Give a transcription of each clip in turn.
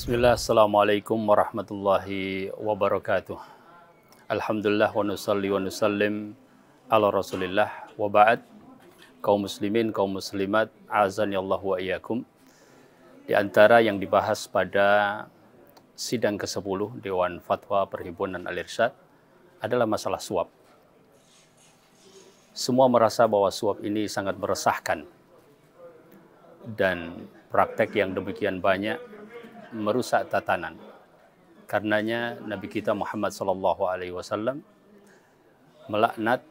Bismillah, Assalamualaikum warahmatullahi wabarakatuh. Alhamdulillah wa nusalli wa nusallim ala rasulillah wa ba'd. Kaum muslimin, kaum muslimat, azan ya Allah wa iyakum. Di antara yang dibahas pada sidang ke-10 Dewan Fatwa Perhimpunan Al-Irsyad adalah masalah suap. Semua merasa bahwa suap ini sangat meresahkan dan praktek yang demikian banyak merusak tatanan. Karenanya Nabi kita Muhammad sallallahu alaihi wasallam melaknat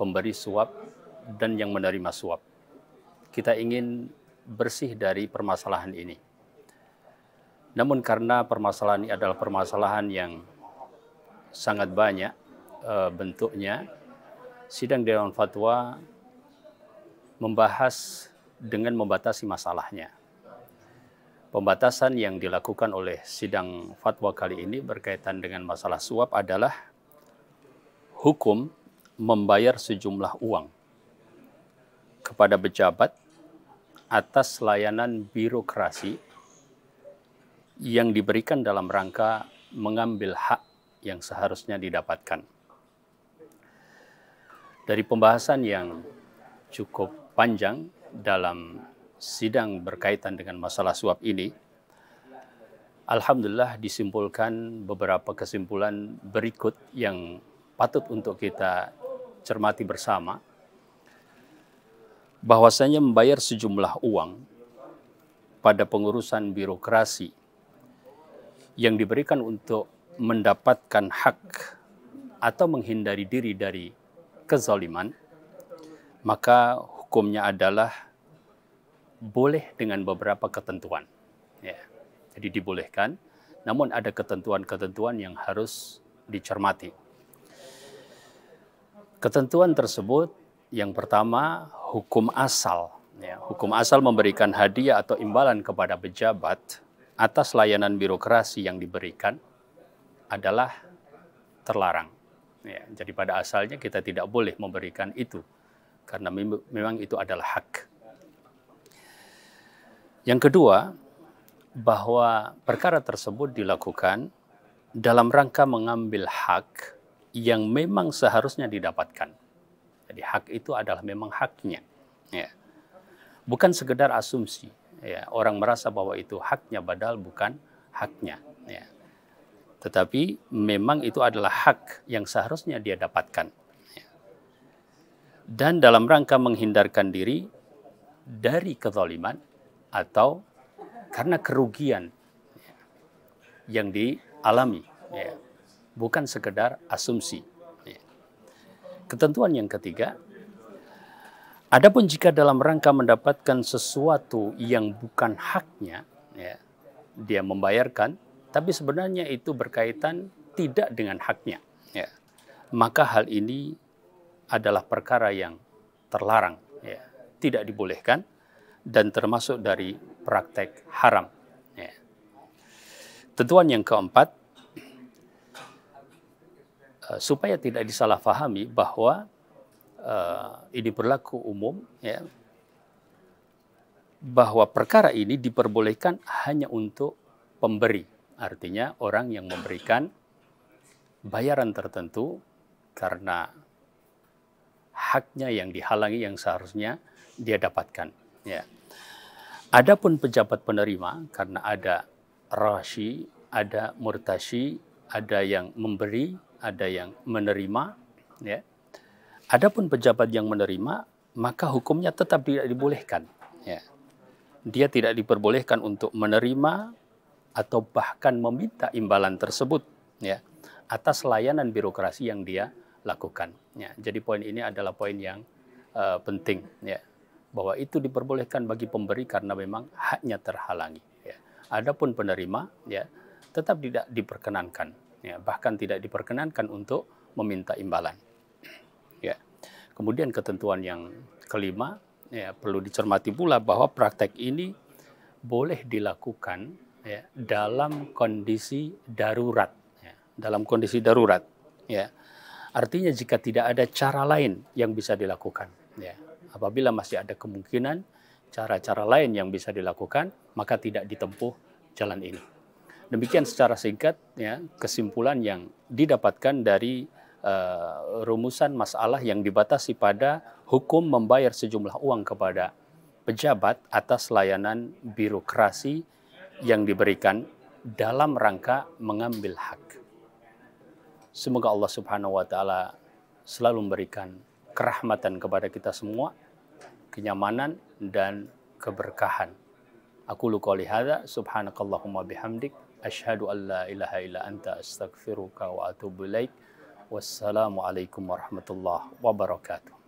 pemberi suap dan yang menerima suap. Kita ingin bersih dari permasalahan ini. Namun karena permasalahan ini adalah permasalahan yang sangat banyak e, bentuknya, sidang Dewan Fatwa membahas dengan membatasi masalahnya. Pembatasan yang dilakukan oleh sidang fatwa kali ini berkaitan dengan masalah suap adalah hukum membayar sejumlah uang kepada pejabat atas layanan birokrasi yang diberikan dalam rangka mengambil hak yang seharusnya didapatkan. Dari pembahasan yang cukup panjang dalam sidang berkaitan dengan masalah suap ini, Alhamdulillah disimpulkan beberapa kesimpulan berikut yang patut untuk kita cermati bersama. Bahwasanya membayar sejumlah uang pada pengurusan birokrasi yang diberikan untuk mendapatkan hak atau menghindari diri dari kezaliman, maka hukumnya adalah boleh dengan beberapa ketentuan. Ya. Jadi dibolehkan, namun ada ketentuan-ketentuan yang harus dicermati. Ketentuan tersebut yang pertama hukum asal. Ya, hukum asal memberikan hadiah atau imbalan kepada pejabat atas layanan birokrasi yang diberikan adalah terlarang. Ya, jadi pada asalnya kita tidak boleh memberikan itu karena memang itu adalah hak. Yang kedua, bahwa perkara tersebut dilakukan dalam rangka mengambil hak yang memang seharusnya didapatkan. Jadi hak itu adalah memang haknya. Ya. Bukan sekedar asumsi. Ya. Orang merasa bahwa itu haknya padahal bukan haknya. Ya. Tetapi memang itu adalah hak yang seharusnya dia dapatkan. Ya. Dan dalam rangka menghindarkan diri dari kezaliman, atau karena kerugian yang dialami, ya. bukan sekedar asumsi. Ya. Ketentuan yang ketiga, adapun jika dalam rangka mendapatkan sesuatu yang bukan haknya, ya, dia membayarkan, tapi sebenarnya itu berkaitan tidak dengan haknya, ya. maka hal ini adalah perkara yang terlarang, ya. tidak dibolehkan dan termasuk dari praktek haram. Ya. Tentuan yang keempat, uh, supaya tidak disalahfahami bahwa uh, ini berlaku umum, ya, bahwa perkara ini diperbolehkan hanya untuk pemberi, artinya orang yang memberikan bayaran tertentu karena haknya yang dihalangi yang seharusnya dia dapatkan. Ya. Adapun pejabat penerima karena ada rashi, ada murtashi, ada yang memberi, ada yang menerima, ya. Adapun pejabat yang menerima, maka hukumnya tetap tidak dibolehkan, ya. Dia tidak diperbolehkan untuk menerima atau bahkan meminta imbalan tersebut, ya, atas layanan birokrasi yang dia lakukan. Ya. Jadi poin ini adalah poin yang uh, penting, ya bahwa itu diperbolehkan bagi pemberi karena memang haknya terhalangi. Ya. Adapun penerima, ya tetap tidak diperkenankan, ya bahkan tidak diperkenankan untuk meminta imbalan. Ya. Kemudian ketentuan yang kelima, ya perlu dicermati pula bahwa praktek ini boleh dilakukan ya, dalam kondisi darurat, ya, dalam kondisi darurat. Ya. Artinya jika tidak ada cara lain yang bisa dilakukan, ya, apabila masih ada kemungkinan cara-cara lain yang bisa dilakukan, maka tidak ditempuh jalan ini. Demikian secara singkat ya kesimpulan yang didapatkan dari uh, rumusan masalah yang dibatasi pada hukum membayar sejumlah uang kepada pejabat atas layanan birokrasi yang diberikan dalam rangka mengambil hak. Semoga Allah Subhanahu wa taala selalu memberikan kerahmatan kepada kita semua, kenyamanan dan keberkahan. Aku lu qouli hadza subhanakallahumma bihamdik asyhadu an la ilaha illa anta astaghfiruka wa atubu ilaik. Wassalamualaikum warahmatullahi wabarakatuh.